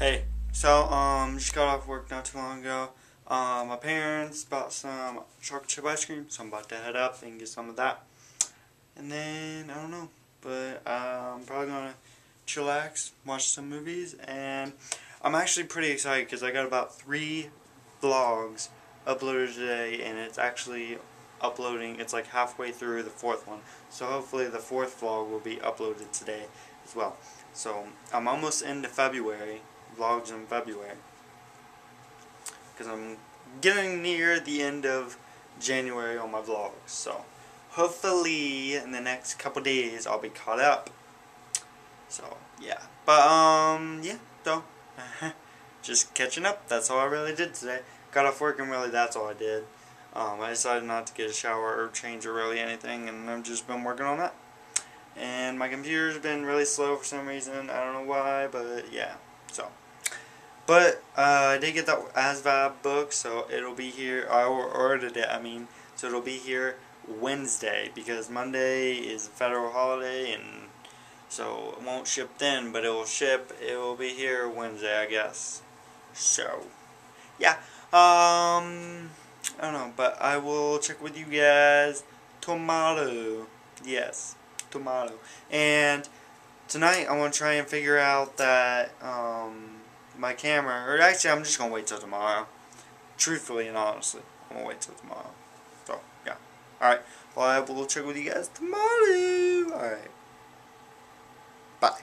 Hey, so, um, just got off work not too long ago. Um, my parents bought some chocolate chip ice cream, so I'm about to head up and get some of that. And then, I don't know, but uh, I'm probably going to chillax, watch some movies, and I'm actually pretty excited because I got about three vlogs uploaded today, and it's actually uploading, it's like halfway through the fourth one. So hopefully the fourth vlog will be uploaded today as well. So I'm almost into February, vlogs in February. Because I'm getting near the end of January on my vlogs. So hopefully in the next couple days I'll be caught up. So yeah. But um yeah, so just catching up. That's all I really did today. Got off work and really that's all I did. Um, I decided not to get a shower or change or really anything, and I've just been working on that. And my computer's been really slow for some reason. I don't know why, but yeah. So, but uh, I did get that ASVAB book, so it'll be here. I ordered it. I mean, so it'll be here Wednesday because Monday is a federal holiday, and so it won't ship then, but it will ship. It will be here Wednesday, I guess. So, yeah. Um. I don't know, but I will check with you guys tomorrow. Yes, tomorrow. And tonight I want to try and figure out that um, my camera, or actually I'm just going to wait till tomorrow. Truthfully and honestly, I'm going to wait till tomorrow. So, yeah. Alright, well I will check with you guys tomorrow. Alright. Bye.